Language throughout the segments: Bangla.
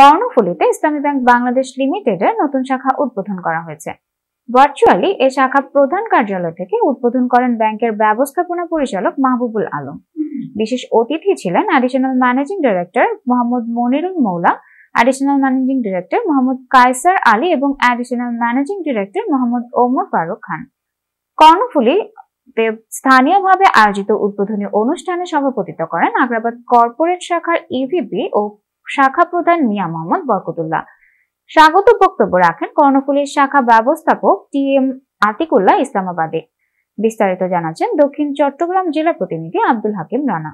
কর্ণফুলীতে ইসলামী ব্যাংক বাংলাদেশ লিমিটেডের নতুন শাখা উদ্বোধন করা হয়েছে। ভার্চুয়ালি এ শাখা প্রধান কার্যালয় থেকে উদ্বোধন করেন ব্যাংকের ব্যবস্থাপনা পরিচালক মাহবুবুল আলম। বিশেষ অতিথি ছিলেন additional managing director Mohammad Monirul Moula additional managing director Mohammad Kaisar Ali এবং additional managing director Mohammad Omar Faruk Khan. Karnaphuli স্থানীয়ভাবে আয়োজিত উদ্বোধনী অনুষ্ঠানে সভাপতিত্ব করেন আগ্রাবাদ কর্পোরেট শাখার ইভিপি ও শাখা প্রধান মিয়া মোহাম্মদ বরকতুল্লাহ। স্বাগত বক্তব্য রাখেন কর্ণফুলীর শাখা ব্যবস্থাপক টি এম আতিকুল্লাহ ইসলামাবাদে। বিস্তারিত জানাচ্ছেন দক্ষিণ চট্টগ্রাম জেলা প্রতিনিধি আব্দুল হাকিম রানা।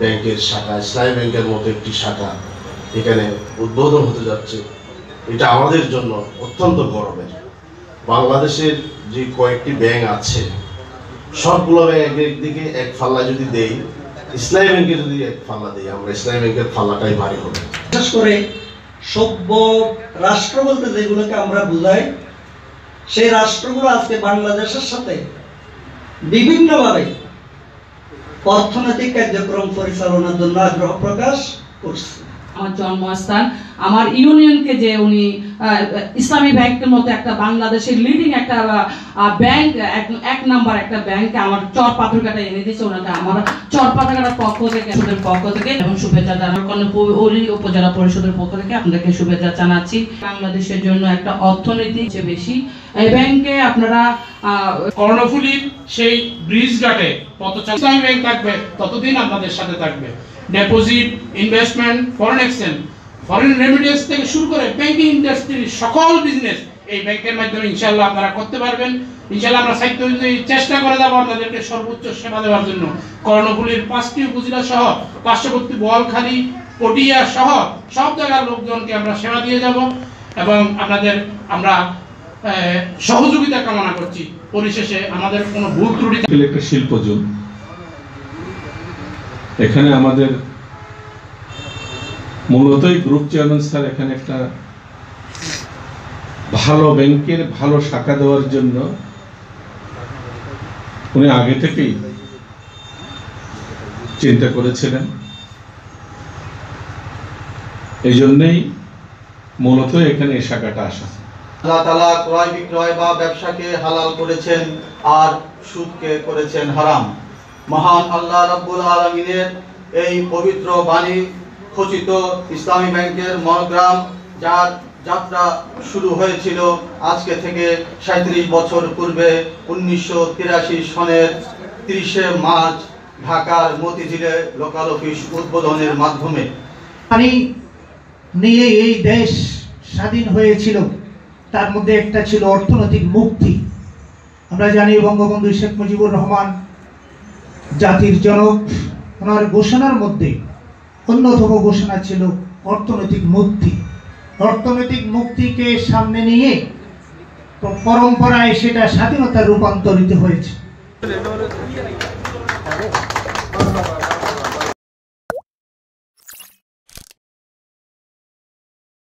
ব্যাংকের শাখা ইসলামী ব্যাংকের মতো একটি শাখা এখানে উদ্বোধন হতে যাচ্ছে। এটা আমাদের জন্য অত্যন্ত গর্বের। বাংলাদেশের যে কয়েকটি ব্যাংক আছে, সবগুলো ব্যাংক একদিকে, এক ফাল্লা যদি দেই যদি এক ফাল্লা দিই আমরা ব্যাংকের ফাল্লাটাই ভারী হবে। বিশেষ করে সভ্য রাষ্ট্র বলতে যেগুলোকে আমরা বুঝাই, সেই রাষ্ট্রগুলো আজকে বাংলাদেশের সাথে বিভিন্নভাবে অর্থনৈতিক কার্যক্রম পরিচালনার জন্য আগ্রহ প্রকাশ করছে। আমার জন্মস্থান। আমার ইউনিয়নকে যে উনি ইসলামী ব্যাংকের মতো একটা বাংলাদেশের লিডিং একটা ব্যাংক এক নাম্বার একটা ব্যাংক আমার চর পাথরঘাটা এনে দিয়েছে ওনাকে। আমার চর পাথরঘাটার পক্ষ থেকে ওদের পক্ষ থেকে এবং শুভেচ্ছা কর্ণপুরী উপজেলা পরিষদের পক্ষ থেকে আপনাদেরকে শুভেচ্ছা জানাচ্ছি। বাংলাদেশের জন্য একটা অর্থনীতি যে বেশি, এই ব্যাংকে আপনারা কর্ণফুলীর সেই ব্রিজ ঘাটে কত ইসলামী ব্যাংক থাকবে, ততদিন আপনাদের সাথে থাকবে। Deposit investment foreign exchange foreign remittance থেকে শুরু করে ব্যাংকিং ইন্ডাস্ট্রির সকল বিজনেস এই ব্যাংকের মাধ্যমে ইনশাল্লাহ আপনারা করতে পারবেন। ইনশাল্লাহ আমরা সাহিত্য চেষ্টা করে যাব আপনাদেরকে সর্বোচ্চ সেবা দেওয়ার জন্য। কর্ণফুলীর পাঁচটি উপজেলা সহ, পার্শ্ববর্তী বোয়ালখালী, পটিয়া সহ সব জায়গার লোকজনকে আমরা সেবা দিয়ে যাব এবং আপনাদের আমরা সহযোগিতা কামনা করছি। পরিশেষে আমাদের কোনো ভুল ত্রুটি একটা শিল্প জোন। এখানে আমাদের মূলতই গ্রুপ চেয়ারম্যান স্যার এখানে একটা ভালো ব্যাংকের ভালো শাখা দেওয়ার জন্য উনি আগে থেকেই চিন্তা করেছিলেন। এই জন্যই মূলত এখানে এই শাখাটা আসা। আল্লাহ তালা ক্রয় বিক্রয় বা ব্যবসাকে হালাল করেছেন আর সুদকে করেছেন হারাম। মহান আল্লাহ রাব্বুল আলমিনের এই পবিত্র বাণী খচিত ইসলামী ব্যাংকের মনোগ্রাম যার যাত্রা শুরু হয়েছিল আজকে থেকে সাঁত্রিশ বছর পূর্বে উনিশশো তিরাশি সনের তিরিশে মার্চ ঢাকার মতিঝিলে লোকাল অফিস উদ্বোধনের মাধ্যমে। পানি নিয়ে এই দেশ স্বাধীন হয়েছিল। তার মধ্যে একটা ছিল অর্থনৈতিক মুক্তি। আমরা জানি বঙ্গবন্ধু শেখ মুজিবুর রহমান জাতির জনক, ওনার ঘোষণার মধ্যে অন্যতম ঘোষণা ছিল অর্থনৈতিক মুক্তি। অর্থনৈতিক মুক্তিকে সামনে নিয়ে পরম্পরায় সেটা স্বাধীনতা রূপান্তরিত হয়েছে।